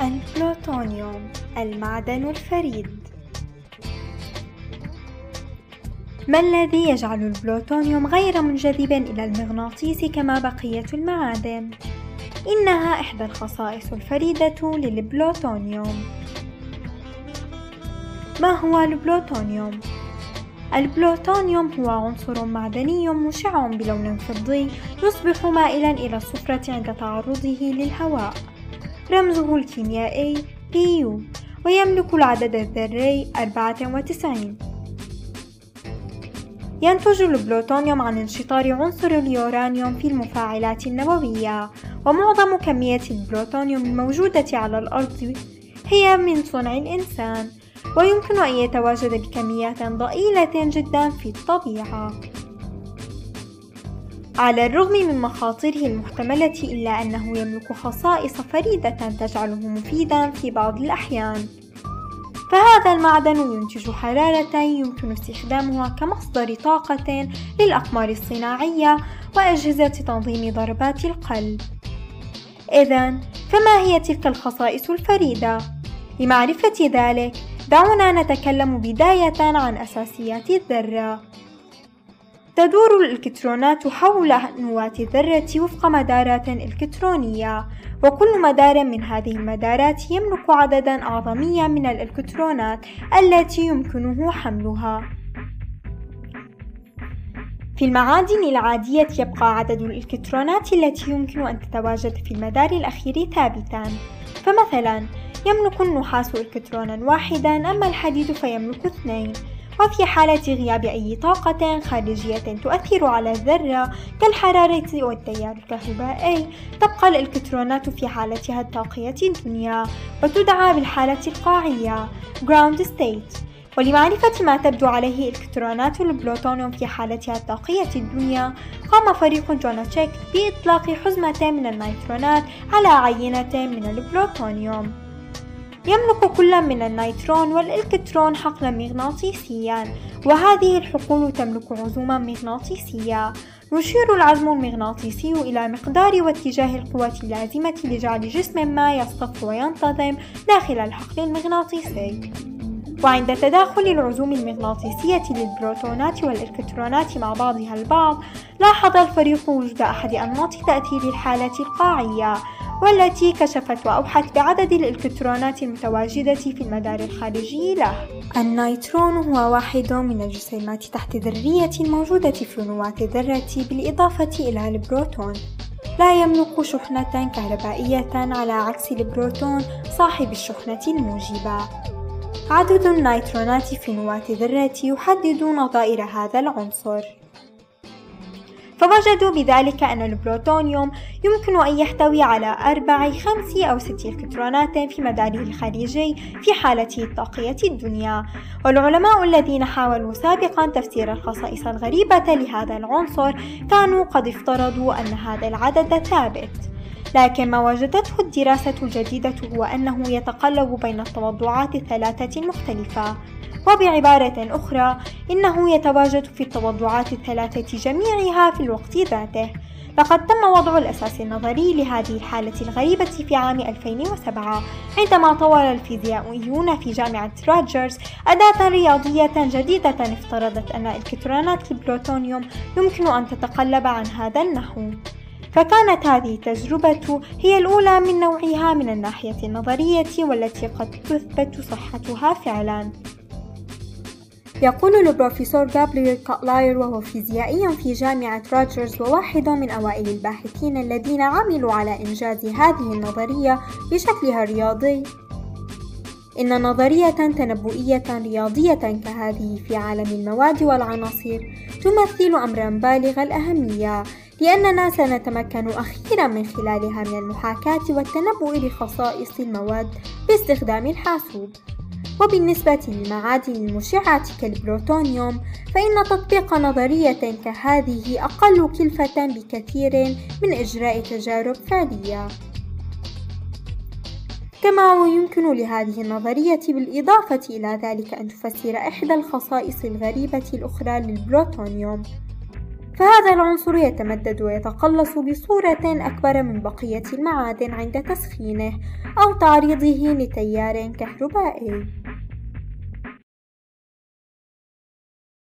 البلوتونيوم المعدن الفريد ما الذي يجعل البلوتونيوم غير منجذب إلى المغناطيس كما بقية المعادن؟ إنها إحدى الخصائص الفريدة للبلوتونيوم ما هو البلوتونيوم؟ البلوتونيوم هو عنصر معدني مشع بلون فضي يصبح مائلا إلى الصفرة عند تعرضه للهواء رمزه الكيميائي PU ويملك العدد الذري 94 ينتج البلوتونيوم عن انشطار عنصر اليورانيوم في المفاعلات النووية ومعظم كمية البلوتونيوم الموجودة على الأرض هي من صنع الإنسان ويمكن أن يتواجد بكميات ضئيلة جدا في الطبيعة. على الرغم من مخاطره المحتملة إلا أنه يملك خصائص فريدة تجعله مفيدا في بعض الأحيان فهذا المعدن ينتج حرارة يمكن استخدامها كمصدر طاقة للأقمار الصناعية وأجهزة تنظيم ضربات القلب. إذا فما هي تلك الخصائص الفريدة؟ لمعرفة ذلك دعونا نتكلم بداية عن أساسيات الذرة. تدور الإلكترونات حول نواة الذرة وفق مدارات إلكترونية وكل مدار من هذه المدارات يملك عددا أعظميا من الإلكترونات التي يمكنه حملها. في المعادن العادية يبقى عدد الإلكترونات التي يمكن أن تتواجد في المدار الأخير ثابتا. فمثلا يملك النحاس إلكترونا واحدا أما الحديد فيملك اثنين. وفي حالة غياب أي طاقة خارجية تؤثر على الذرة كالحرارة والتيار الكهربائي. تبقى الإلكترونات في حالتها الطاقية الدنيا وتدعى بالحالة القاعية. Ground state. ولمعرفة ما تبدو عليه إلكترونات البلوتونيوم في حالتها الطاقية الدنيا قام فريق جوناتشيك بإطلاق حزمة من النيترونات على عينة من البلوتونيوم. يملك كل من النيترون والإلكترون حقلا مغناطيسيا وهذه الحقول تملك عزوما مغناطيسية. يشير العزم المغناطيسي إلى مقدار واتجاه القوة اللازمة لجعل جسم ما يصطف وينتظم داخل الحقل المغناطيسي. وعند تداخل العزوم المغناطيسية للبروتونات والإلكترونات مع بعضها البعض لاحظ الفريق وجود أحد أنماط تأثير الحالة القاعية والتي كشفت وأوحت بعدد الإلكترونات المتواجدة في المدار الخارجي له. النيترون هو واحد من الجسيمات تحت ذرية الموجودة في نواة الذرة بالإضافة إلى البروتون. لا يملك شحنة كهربائية على عكس البروتون صاحب الشحنة الموجبة. عدد النيترونات في نواة الذرة يحدد نظائر هذا العنصر. فوجدوا بذلك أن البروتونيوم يمكن أن يحتوي على أربع خمس أو ست إلكترونات في مداره الخارجي في حالته الطاقية الدنيا. والعلماء الذين حاولوا سابقا تفسير الخصائص الغريبة لهذا العنصر كانوا قد افترضوا أن هذا العدد ثابت. لكن ما وجدته الدراسة الجديدة هو أنه يتقلب بين التوضعات الثلاثة المختلفة. وبعبارة أخرى إنه يتواجد في التوضعات الثلاثة جميعها في الوقت ذاته. لقد تم وضع الأساس النظري لهذه الحالة الغريبة في عام 2007 عندما طور الفيزيائيون في جامعة روتجرز أداة رياضية جديدة افترضت أن إلكترونات البلوتونيوم يمكن أن تتقلب على هذا النحو. فكانت هذه التجربة هي الأولى من نوعها من الناحية النظرية والتي قد تثبت صحتها فعلاً. يقول البروفيسور جابرييل كاتلاير وهو فيزيائي في جامعة روتجرز وواحد من أوائل الباحثين الذين عملوا على إنجاز هذه النظرية بشكلها الرياضي. إن نظرية تنبؤية رياضية كهذه في عالم المواد والعناصر تمثل أمرا بالغ الأهمية لأننا سنتمكن أخيرا من خلالها من المحاكاة والتنبؤ لخصائص المواد باستخدام الحاسوب. وبالنسبة للمعادن المشعة كالبلوتونيوم فإن تطبيق نظرية كهذه أقل كلفة بكثير من إجراء تجارب فعلية. كما يمكن لهذه النظرية بالإضافة إلى ذلك أن تفسر إحدى الخصائص الغريبة الأخرى للبلوتونيوم فهذا العنصر يتمدد ويتقلص بصورة أكبر من بقية المعادن عند تسخينه أو تعريضه لتيار كهربائي.